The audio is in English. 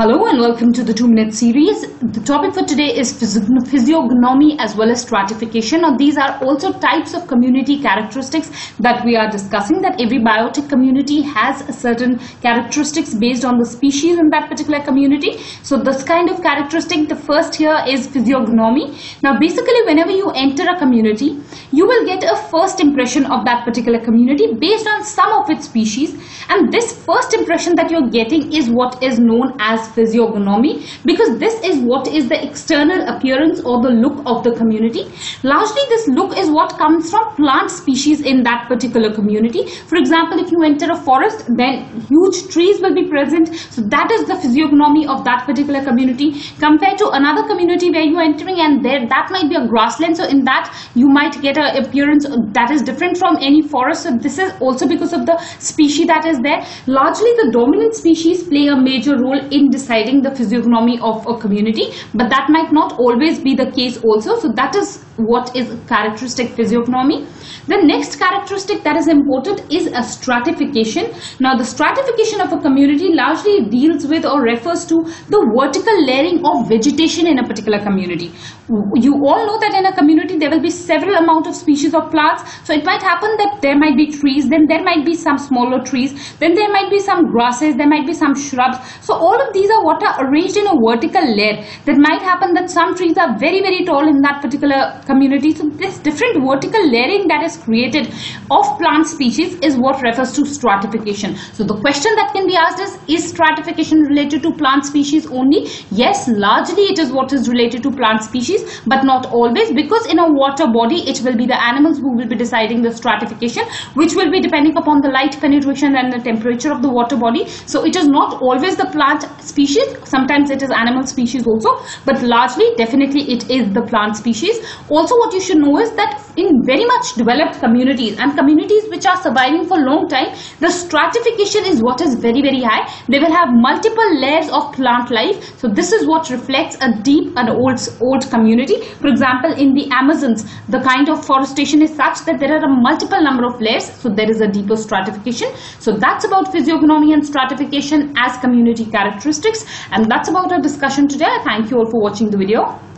Hello and welcome to the 2 minute series. The topic for today is physiognomy as well as stratification. Now these are also types of community characteristics that we are discussing that every biotic community has certain characteristics based on the species in that particular community. So this kind of characteristic, the first here is physiognomy. Now basically whenever you enter a community, you will get a first impression of that particular community based on some of its species and this first impression that you're getting is what is known as physiognomy because this is what is the external appearance or the look of the community. Largely this look is what comes from plant species in that particular community. For example, if you enter a forest, then huge trees will be present. So that is the physiognomy of that particular community compared to another community where you are entering and there that might be a grassland. So in that you might get an appearance that is different from any forest. So this is also because of the species that is there. Largely the dominant species play a major role in deciding the physiognomy of a community but that might not always be the case also. So that is what is characteristic physiognomy. The next characteristic that is important is a stratification. Now the stratification of a community largely deals with or refers to the vertical layering of vegetation in a particular community you all know that in a community there will be several amount of species of plants. So it might happen that there might be trees then there might be some smaller trees then there might be some grasses there might be some shrubs. So all of these are what are arranged in a vertical layer. That might happen that some trees are very very tall in that particular community. So this different vertical layering that is created of plant species is what refers to stratification. So the question that can be asked is is stratification related to plant species only? Yes largely it is what is related to plant species but not always because in a water body it will be the animals who will be deciding the stratification which will be depending upon the light penetration and the temperature of the water body. So it is not always the plant species. Sometimes it is animal species also but largely definitely it is the plant species. Also what you should know is that in very much developed communities and communities which are surviving for long time the stratification is what is very very high. They will have multiple layers of plant life. So this is what reflects a deep and old old community community. For example, in the Amazons, the kind of forestation is such that there are a multiple number of layers, so there is a deeper stratification. So that's about physiognomy and stratification as community characteristics. And that's about our discussion today. Thank you all for watching the video.